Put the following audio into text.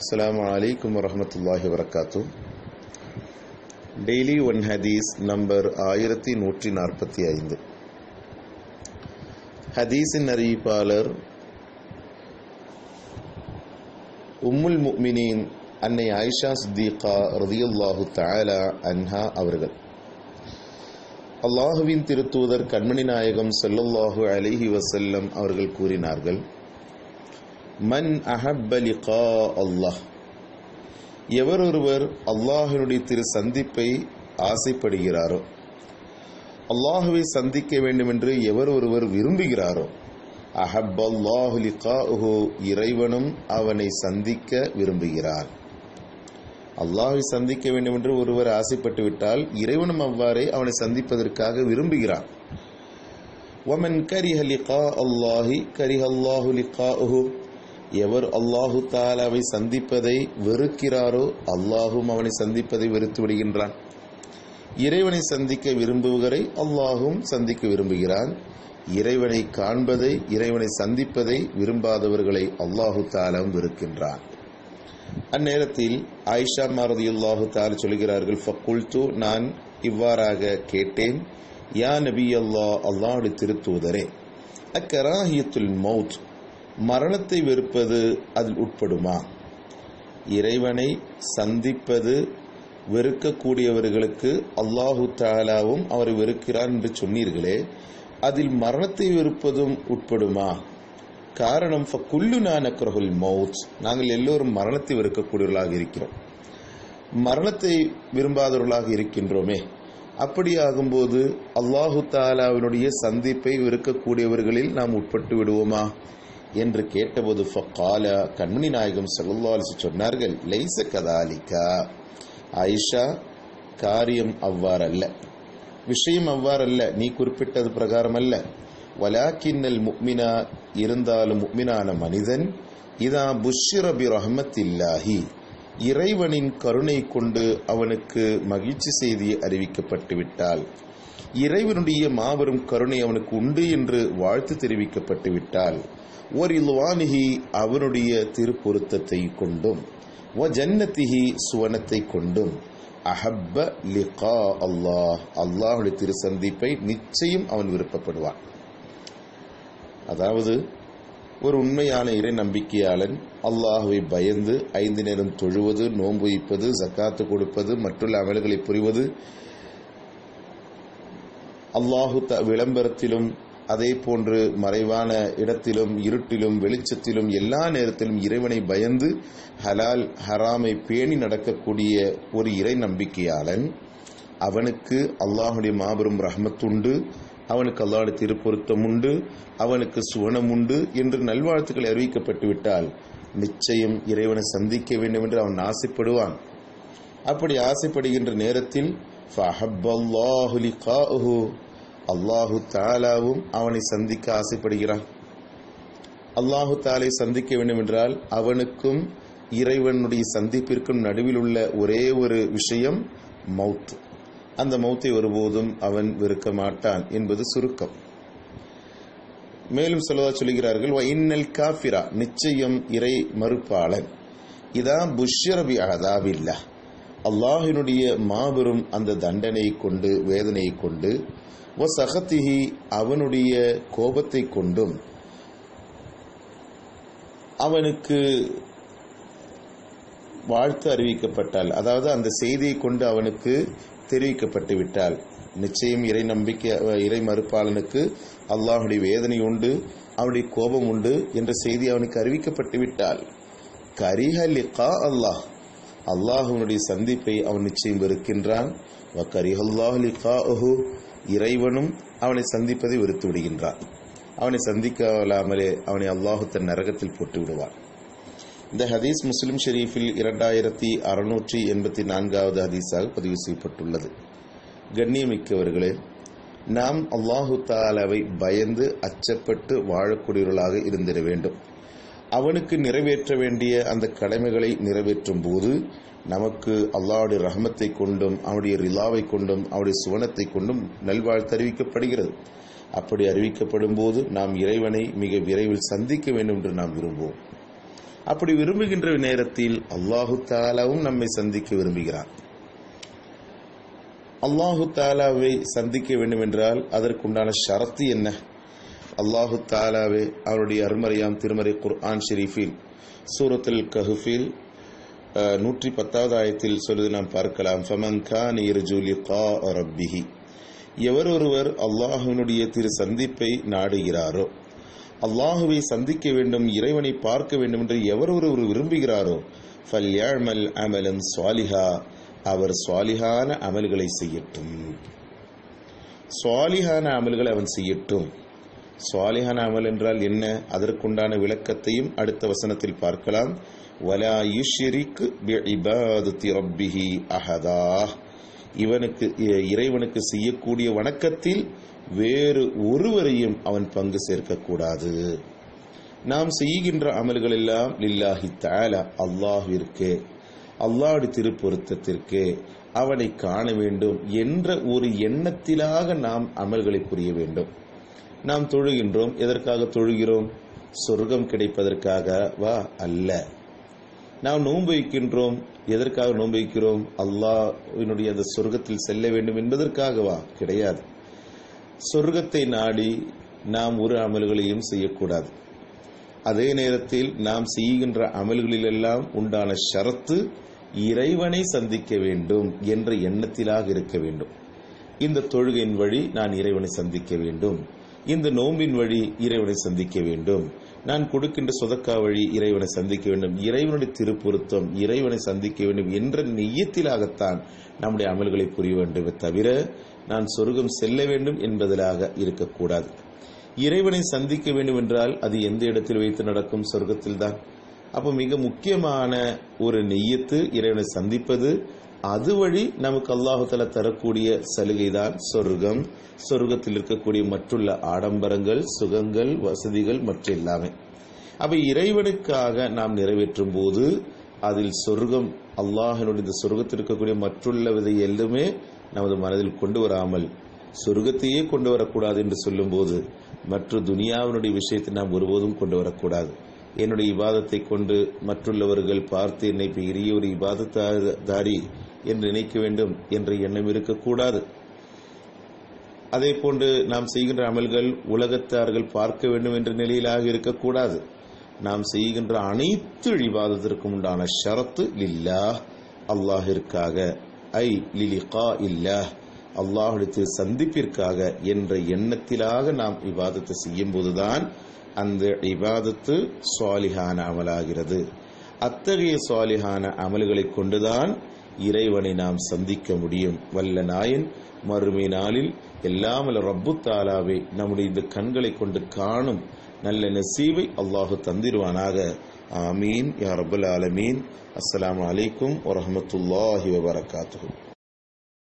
அஸ்ஸலாமு அலைக்கும் வரமத்துல்லாஹி வரகாத்து டெய்லி ஒன் ஹதீஸ் நம்பர் ஆயிரத்தி நூற்றி நாற்பத்தி ஐந்து. ஹதீஸின் அறிவிப்பாளர் உம்முல் முக்மினின் அன்னை ஆயிஷா சித்திகா ரதியுல்லாஹு தாலா அன்ஹா அவர்கள். அல்லாஹுவின் திருத்தூதர் கண்மணி நாயகம் செல்லல்லாஹு அலிஹி வசல்லம் அவர்கள் கூறினார்கள் மன் அஹப்ப லிகா அல்லாஹ். எவர் ஒருவர் அல்லாஹினுடைய திரு சந்திப்பை ஆசைப்படுகிறாரோ அல்லாஹுவை சந்திக்க வேண்டும் என்று எவர் ஒருவர் விரும்புகிறாரோ அஹப்பல்லாஹு லிகாஹு இறைவனும் அவனை சந்திக்க விரும்புகிறார். அல்லாஹை சந்திக்க வேண்டும் என்று ஒருவர் ஆசைப்பட்டு விட்டால் இறைவனும் அவ்வாறே அவனை சந்திப்பதற்காக விரும்புகிறான் ஒமன் கரிஹலிகா அல்லாஹி கரிஹல்லாஹு லிகாஹு. எவர் அல்லாஹு தாலாவை சந்திப்பதை வெறுக்கிறாரோ அல்லாஹும் அவனை சந்திப்பதை வெறுத்து விடுகின்றான். இறைவனை சந்திக்க விரும்புவரை அல்லாஹும் சந்திக்க விரும்புகிறான். இறைவனை காண்பதை இறைவனை சந்திப்பதை விரும்பாதவர்களை அல்லாஹு தாலாவும் வெறுக்கின்றான். அந்நேரத்தில் ஆயிஷா மாரதியுல்லாஹு தால சொல்கிறார்கள் ஃபக்குல்து நான் இவ்வாறாக கேட்டேன். யா நபி அல்லா அல்லாஹுடைய திருத்தூதரே அக்கராஹியத்துல் மவுத் மரணத்தை வெறுப்பது அதில் உட்படுமா? இறைவனை சந்திப்பது வெறுக்கக்கூடியவர்களுக்கு அல்லாஹு தாலாவும் அவரை வெறுக்கிறார் என்று சொன்னீர்களே அதில் மரணத்தை வெறுப்பதும் உட்படுமா? காரணம் குல்லு நானக்ரஹுல் மவுத் நாங்கள் எல்லோரும் மரணத்தை வெறுக்கக்கூடியவர்களாக இருக்கிறோம். மரணத்தை விரும்பாதவர்களாக இருக்கின்றோமே அப்படி ஆகும்போது அல்லாஹு தாலாவினுடைய சந்திப்பை வெறுக்கக்கூடியவர்களில் நாம் உட்பட்டு விடுவோமா? என்று கேட்டபோது ஃபக்கால கண்மணி நாயகம் செல்லல்லாலிசு சொன்னார்கள் லைச கதாலிகா ஆயிஷா காரியம் அவ்வாறல்ல விஷயம் அவ்வாறல்ல நீ குறிப்பிட்டது பிரகாரம் அல்ல. வலாக்கின்னல் முக்மினா இருந்தாலும் முக்மினான மனிதன் இதா புஷ்ரபி ரஹமத்தில்லாஹி இறைவனின் கருணை கொண்டு அவனுக்கு மகிழ்ச்சி செய்தி அறிவிக்கப்பட்டு விட்டால் இறைவனுடைய மாபெரும் கருணை அவனுக்கு உண்டு என்று வாழ்த்து தெரிவிக்கப்பட்டு விட்டால் ஒரு அவனுடைய திருப்பொருத்தத்தை கொண்டும் வ ஜன்னத்திஹி சுவனத்தை கொண்டும் அஹப்ப லிகா அல்லாஹ் அல்லாஹுடைய திரு சந்திப்பை நிச்சயம் அவன் விருப்பப்படுவான். அதாவது ஒரு உண்மையான இறை நம்பிக்கையாளன் அல்லாஹுவை பயந்து ஐந்து நேரம் தொழுவது நோன்பு வைப்பது ஜக்காத்து கொடுப்பது மற்றுள்ள அமல்களை புரிவது அல்லாஹு விளம்பரத்திலும் அதே போன்று மறைவான இடத்திலும் இருட்டிலும் வெளிச்சத்திலும் எல்லா நேரத்திலும் இறைவனை பயந்து ஹலால் ஹராமை பேணி நடக்கக்கூடிய ஒரு இறை நம்பிக்கையாளன். அவனுக்கு அல்லாஹுடைய மாபெரும் ரஹமத்துண்டு. அவனுக்கு அல்லாடு திருப்பொருத்தம் உண்டு. அவனுக்கு சுவனம் உண்டு என்று நல்வாழ்த்துக்கள் அறிவிக்கப்பட்டு விட்டால் நிச்சயம் இறைவனை சந்திக்க வேண்டும் என்று அவன் ஆசைப்படுவான். அப்படி ஆசைப்படுகின்ற நேரத்தில் அல்லாஹு தாலாவும் அவனை சந்திக்க ஆசைப்படுகிறான். அல்லாஹு தாலை சந்திக்க வேண்டும் என்றால் அவனுக்கும் இறைவனுடைய சந்திப்பிற்கும் நடுவில் உள்ள ஒரே ஒரு விஷயம் மவுத் அந்த மௌத்தை ஒருபோதும் அவன் வெறுக்க மாட்டான் என்பது சுருக்கம். மேலும் சொல்வதா சொல்கிறார்கள் இன்னல் காஃபிரா நிச்சயம் இறை மறுப்பாளன். இதான் புஷ்யரபி அதாபில்லா அல்லாஹினுடைய மாபெரும் அந்த தண்டனை கொண்டு வேதனையை கொண்டு வ சகத்திஹி அவனுடைய கோபத்தை கொண்டும் அவனுக்கு வாழ்த்து அறிவிக்கப்பட்டால் அதாவது அந்த செய்தியை கொண்டு அவனுக்கு தெரிவிக்கப்பட்டு விட்டால் நிச்சயம் இறை நம்பிக்கை இறை மறுப்பாளனுக்கு அல்லாஹுடைய வேதனை உண்டு அவனுடைய கோபம் உண்டு என்ற செய்தி அவனுக்கு அறிவிக்கப்பட்டு விட்டால் கரிஹலிகா அல்லாஹ் அல்லாஹுனுடைய சந்திப்பை அவன் நிச்சயம் வெறுக்கின்றான். இறைவனும் அவனை சந்திப்பதை வெறுத்து விடுகின்றான். அவனை சந்திக்கலாமலே அவனை அல்லாஹு தன் நரகத்தில் போட்டு விடுவான். இந்த ஹதீஸ் முஸ்லிம் ஷெரீஃபில் இரண்டாயிரத்தி அறுநூற்றி எண்பத்தி நான்காவது ஹதீஸாக பதிவு செய்யப்பட்டுள்ளது. கண்ணியமிக்கவர்களே நாம் அல்லாஹு தாலாவை பயந்து அச்சப்பட்டு வாழக்கூடியவர்களாக இருந்திட வேண்டும். அவனுக்கு நிறைவேற்ற வேண்டிய அந்த கடமைகளை நிறைவேற்றும் போது நமக்கு அல்லாவுடைய ரஹமத்தை கொண்டும் அவனுடைய ரிலாவை கொண்டும் அவனுடைய சுவனத்தை கொண்டும் நல்வாழ்த்து அறிவிக்கப்படுகிறது அப்படி அறிவிக்கப்படும் போது நாம் இறைவனை மிக விரைவில் சந்திக்க வேண்டும் என்று நாம் விரும்புவோம். அப்படி விரும்புகின்ற நேரத்தில் அல்லாஹு தாலாவும் நம்மை சந்திக்க விரும்புகிறான். அல்லாஹு தாலாவை சந்திக்க வேண்டும் என்றால் அதற்குண்டான ஷரத்து என்ன? அல்லாஹு தாலாவே அவருடைய அருமறையாம் திருமறை குர்ஆன் ஷெரீஃபில் சூரத்தில் கஹுஃபில் நூற்றி பத்தாவது ஆயத்தில் சொல்வது நாம் பார்க்கலாம். ஃபமன் கான் யர்ஜு லிகா ரப்பிஹி. எவர் ஒருவர் அல்லாஹ்வினுடைய திரு சந்திப்பை நாடுகிறாரோ அல்லாஹுவை சந்திக்க வேண்டும் இறைவனை பார்க்க வேண்டும் என்று எவர் ஒருவர் விரும்புகிறாரோ ஃபல்யாழ்மல் அமலன் ஸ்வாலிஹா அவர் சுவாலிஹான அமல்களை செய்யட்டும். சுவாலிஹான அமல்களை அவன் செய்யட்டும். சுவாலிஹான அமல் என்றால் என்ன? அதற்குண்டான விளக்கத்தையும் அடுத்த வசனத்தில் பார்க்கலாம். வலா யுஷ்ரிக் பிஇபாதத்தி ரப்பிஹி அஹதா. இவனுக்கு இ- இறைவனுக்கு செய்யக்கூடிய வணக்கத்தில் வேறு ஒருவரையும் அவன் பங்கு சேர்க்கக்கூடாது. நாம் செய்கின்ற அமல்கள் எல்லாம் லில்லாஹி தாலா அல்லாஹிற்கு அல்லாஹ்வுடைய திருப்பொருத்தத்திற்கு அவனை காண வேண்டும் என்ற ஒரு எண்ணத்திலாக நாம் அமல்களை புரிய வேண்டும். நாம் தொழுகின்றோம். எதற்காக தொழுகிறோம்? சொர்க்கம் கிடைப்பதற்காக வா அல்ல. நாம் நோன்பு வைக்கின்றோம். எதற்காக நோன்பு வைக்கிறோம்? அல்லாவினுடைய அந்த சொர்க்கத்தில் செல்ல வேண்டும் என்பதற்காகவா கிடையாது. சொர்க்கத்தை நாடி நாம் ஒரு அமல்களையும் செய்யக்கூடாது. அதே நேரத்தில் நாம் செய்கின்ற அமல்களிலெல்லாம் உண்டான ஷரத்து இறைவனை சந்திக்க வேண்டும் என்ற எண்ணத்திலாக இருக்க வேண்டும். இந்த தொழுகையின் வழி நான் இறைவனை சந்திக்க வேண்டும். இந்த நோம்பின் வழி இறைவனை சந்திக்க வேண்டும். நான் கொடுக்கின்ற சொதக்கா வழி இறைவனை சந்திக்க வேண்டும். இறைவனுடைய திருப்பொருத்தம் இறைவனை சந்திக்க வேண்டும் என்ற நெய்யத்திலாகத்தான் நம்முடைய அமல்களை புரிய வேண்டுமே தவிர நான் சொர்க்கம் செல்ல வேண்டும் என்பதிலாக இருக்கக்கூடாது. இறைவனை சந்திக்க வேண்டும் என்றால் அது எந்த இடத்தில் வைத்து நடக்கும் சொர்க்கத்தில்தான்? அப்போ மிக முக்கியமான ஒரு நெய்யத்து இறைவனை சந்திப்பது அது வழி நமக்கு அல்லாஹால தரக்கூடிய சலுகைதான் சொர்க்கம். சொர்க்கத்தில் இருக்கக்கூடிய மற்றுள்ள ஆடம்பரங்கள் சுகங்கள் வசதிகள் மற்ற எல்லாமே அப்ப இறைவனுக்காக நாம் நிறைவேற்றும் போது அதில் சொர்க்கம் அல்லாஹனுடைய இந்த சொர்க்கத்தில் இருக்கக்கூடிய மற்றுள்ள விதை எல்லாமே நமது மனதில் கொண்டு வராமல் சொர்க்கத்தையே கொண்டு வரக்கூடாது என்று சொல்லும்போது மற்ற துனியாவினுடைய விஷயத்தை நாம் ஒருபோதும் கொண்டு வரக்கூடாது. என்னுடைய இபாதத்தை கொண்டு மற்றுள்ளவர்கள் பார்த்து என்னை பெரிய ஒரு இபாதத்தாரி என்று நினைக்க வேண்டும் என்ற எண்ணம் இருக்கக்கூடாது. அதே போன்று நாம் செய்கின்ற அமல்கள் உலகத்தார்கள் பார்க்க வேண்டும் என்ற நிலையிலாக இருக்கக்கூடாது. நாம் செய்கின்ற அனைத்து இபாதத்திற்கும் உண்டான ஷரத்து லில்லா அல்லாஹிற்காக. ஐ லிலிகா இல்லா அல்லாஹிடத்தில் சந்திப்பிற்காக என்ற எண்ணத்திலாக நாம் இவாதத்தை செய்யும் போதுதான் அந்த இபாதத்து சுவாலிகான அமலாகிறது. அத்தகைய சுவாலிகான அமல்களை கொண்டுதான் இறைவனை நாம் சந்திக்க முடியும். வல்ல நாயன் மறுமை நாளில் எல்லாமல்ல ரப்பு தாலாவை நம்முடைய இந்த கண்களை கொண்டு காணும் நல்ல நசீவை அல்லாஹு தந்திருவானாக ஆமீன். யா ரபுல் ஆலமீன். அஸ்லாம் வலைக்கும் வரமத்துல்லாஹி வபரகாத்துஹு.